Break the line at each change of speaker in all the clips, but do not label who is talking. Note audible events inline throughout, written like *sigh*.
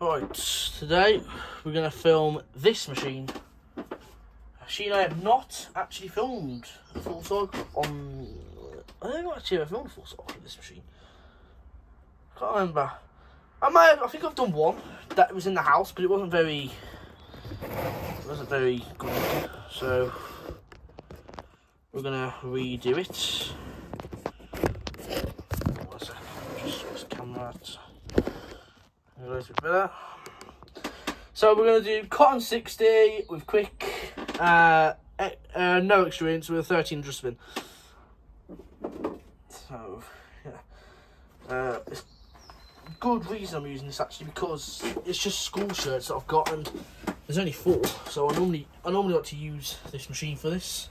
Right, today we're going to film this machine. She and I have not actually filmed a full cycle on. I don't actually ever filmed a full cycle on this machine. can't remember. I might have, I think I've done one that was in the house, but it wasn't very. It wasn't very good. So we're gonna redo it. One second, just camera. So we're gonna do cotton 60 with quick, uh, uh, no experience with a 13 just spin. So yeah, uh, good reason I'm using this actually because it's just school shirts that I've got and there's only four, so I normally I normally like to use this machine for this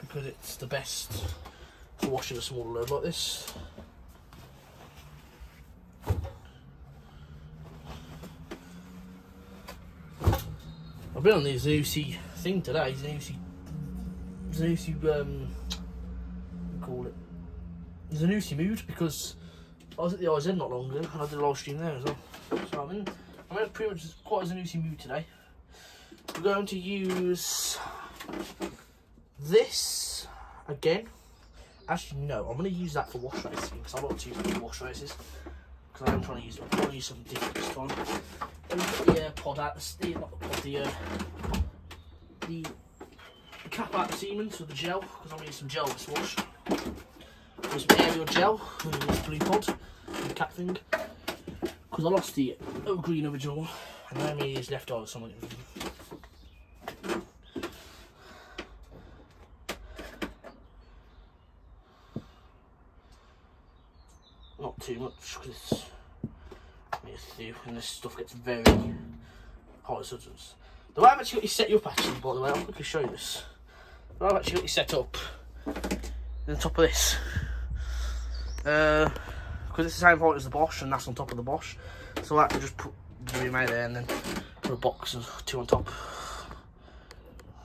because it's the best for washing a small load like this. I've been on the Zanussi thing today, Zanussi, Zanussi, um, call it? Zanussi mood because I was at the IZ not long ago and I did a live stream there as well. So I'm in, I'm in pretty much quite a Zanussi mood today. We're going to use this again. Actually, no, I'm going to use that for wash racing because I like to use for wash races. Because I'm trying to use trying to use something different this time. And the uh, pod out, the, not the pod, the, uh, the cap out the Siemens with the gel because I'm going to use some gel this wash. There's some Ariel gel this blue pod the cap thing. Because I lost the green original and then I is left over something. Not too much because and this stuff gets very hot substance. The way I've actually got you set up actually, by the way, I'll quickly show you this. The way I've actually got you set up the top of this. Uh, because it's the same height as the Bosch and that's on top of the Bosch. So I can just put the remote there and then put a box and two on top.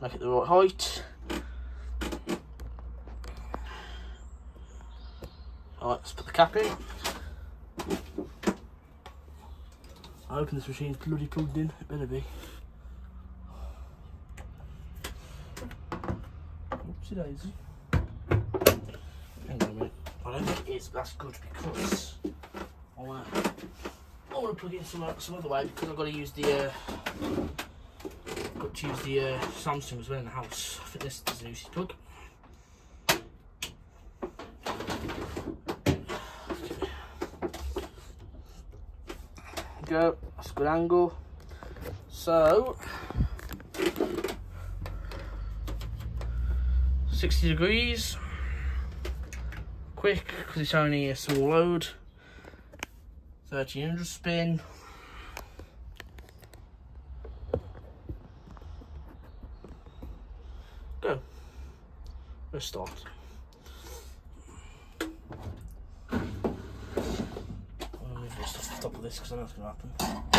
Make it the right height. Alright, let's put the cap in. I hope this machine's bloody plugged in. It better be. Oopsie daisy. Hang on a minute. I don't think it is, but that's good because I want to. I want to plug it in some some other way because I've got to use the. Uh, got to use the uh, Samsung as well in the house. I think this is the Lucy plug. go. Good angle. So, 60 degrees. Quick, because it's only a small load. 1300 spin. Go. Let's start. top of this because I know it's going to happen.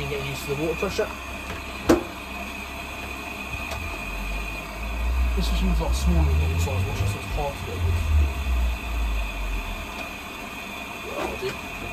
Machine getting used to the water pressure. This machine's a lot smaller than the other size washer, so it's hard to get with. Well, I'll do.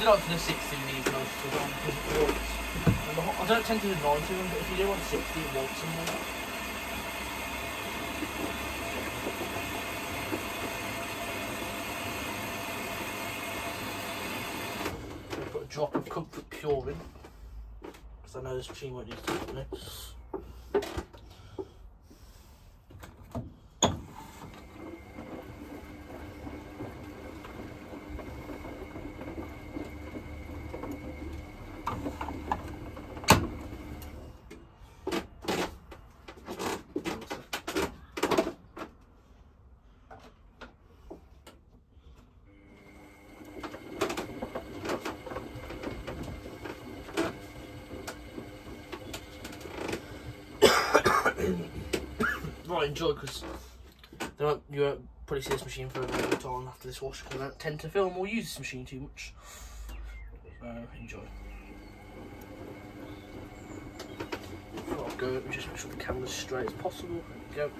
Did to the 60 these most of the time because it works. I don't tend to do 90 them, but if you do want 60, it works somewhere. Put a drop of Comfort Pure in, because I know this machine won't use it. quite enjoy because you won't probably see this machine for a long time after this wash because I don't tend to film or use this machine too much. So enjoy. Before I go, just make sure the camera's straight as possible. There we go.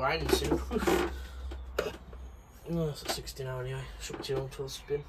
Raining soon. *laughs* no, it's at 60 now anyway. Should be too long till the spin.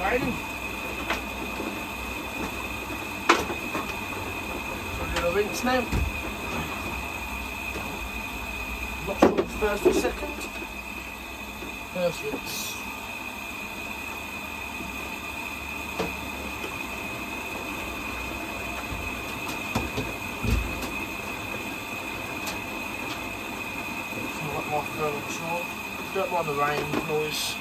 It's. So I'm doing a rinse now. it's first or second. First rinse. Don't mind the rain noise.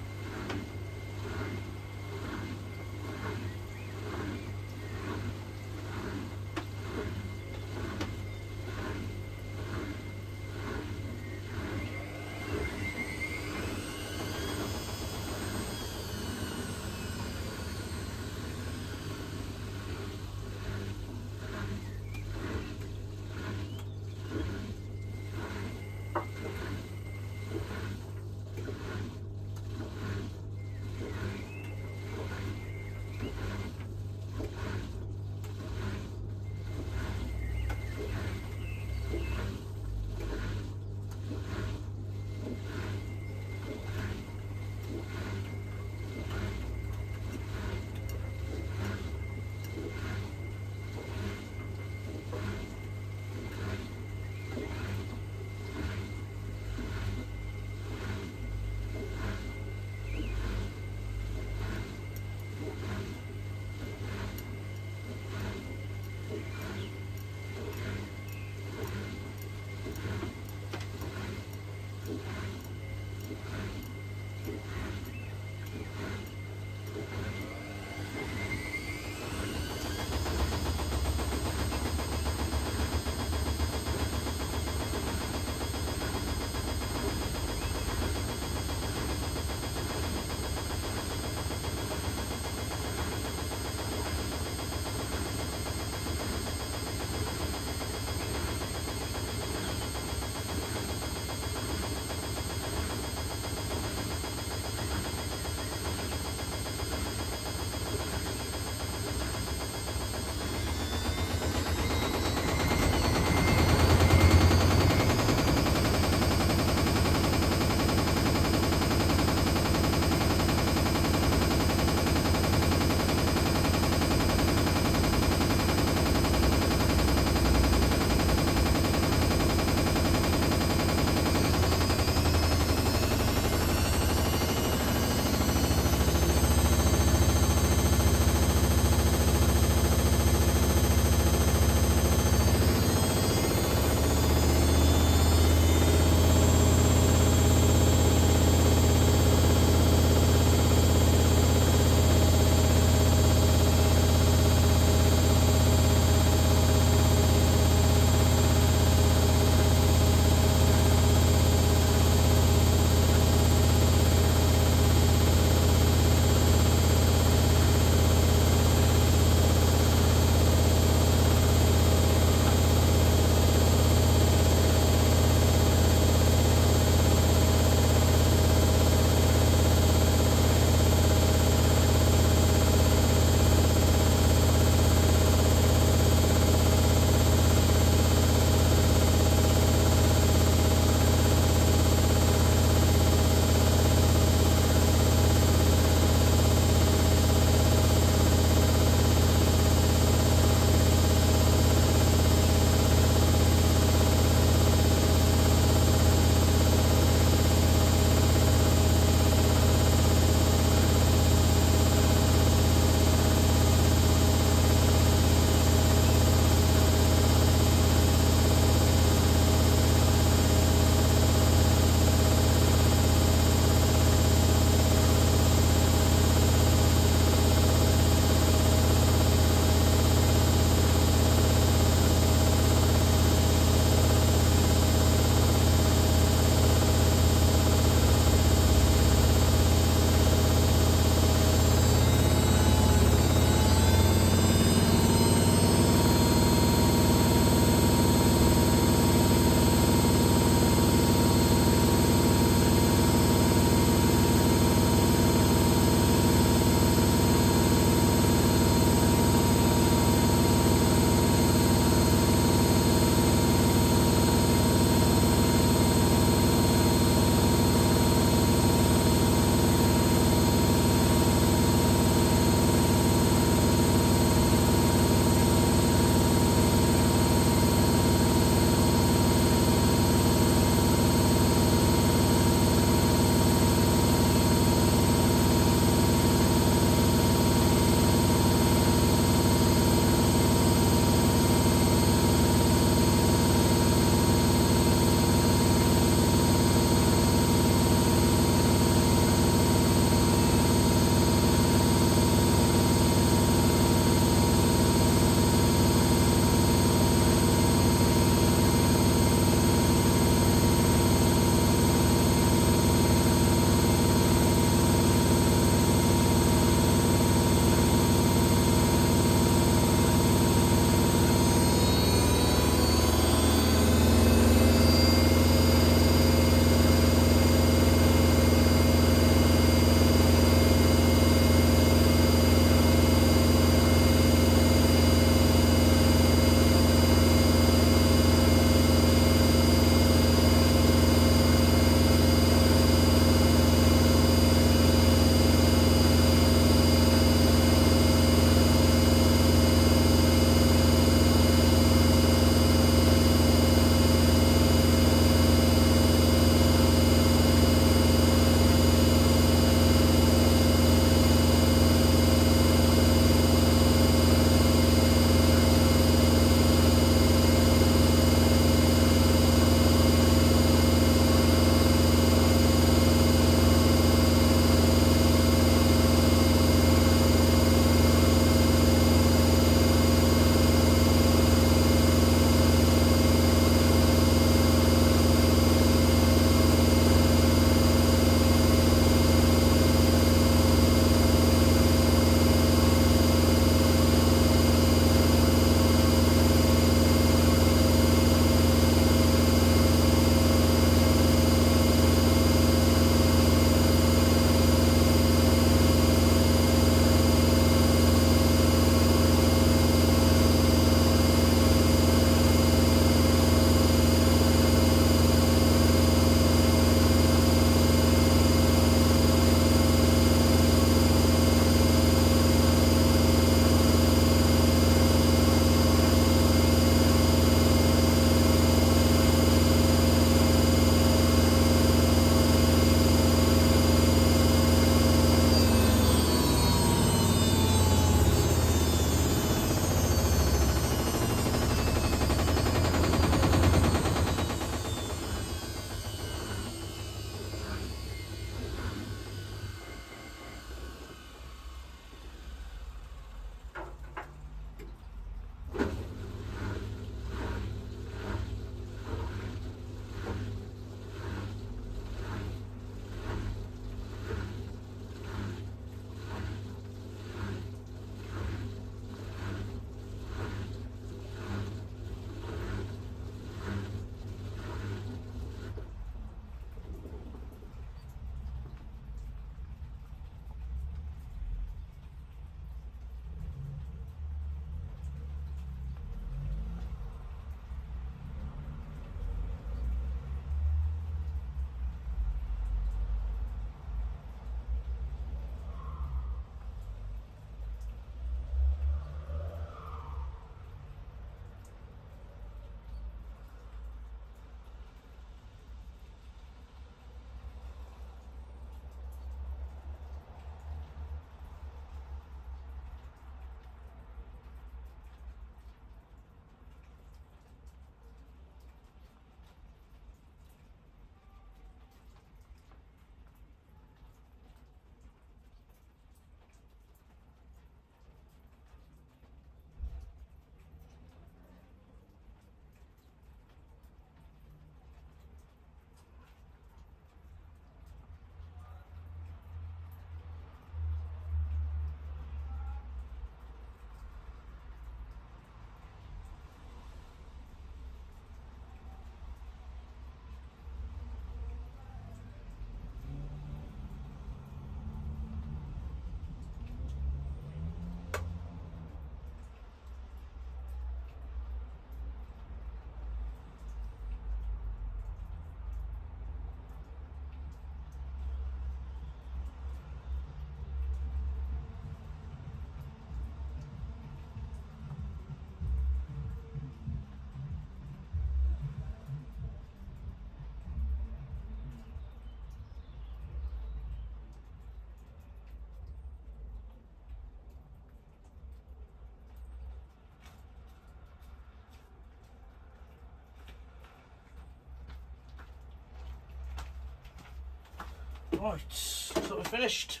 Right, so we're finished.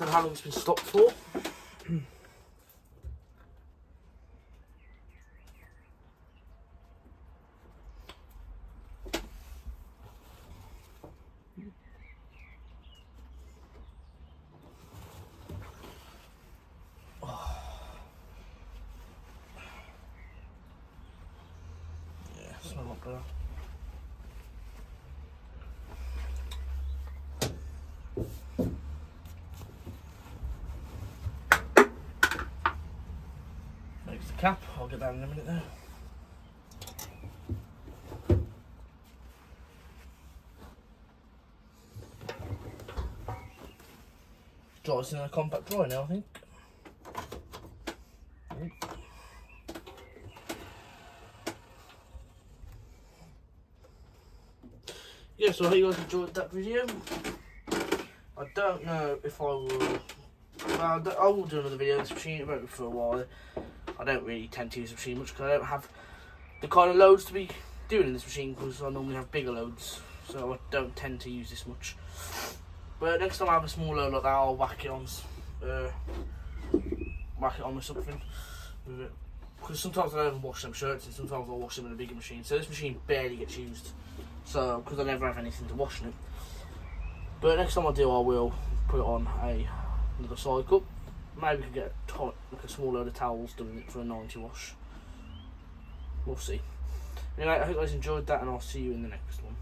Know how long it's been stopped for. Yeah, smell a lot better. Makes the that in a minute there. Dries in a compact dry now, I think. yeah, so I hope you guys enjoyed that video. I don't know if I will. Well, I will do another video on this machine. I've had it for a while. I don't really tend to use the machine much because I don't have the kind of loads to be doing in this machine because I normally have bigger loads, so I don't tend to use this much. But next time I have a small load like that, I'll whack it on, uh, whack it on with something. With it. Because sometimes I don't wash them shirts and sometimes I'll wash them in a bigger machine. So this machine barely gets used. So, because I never have anything to wash in it. But next time I do, I will put it on a another cycle. Maybe we could get a like a small load of towels doing it for a 90 wash. We'll see. Anyway, I hope you guys enjoyed that, and I'll see you in the next one.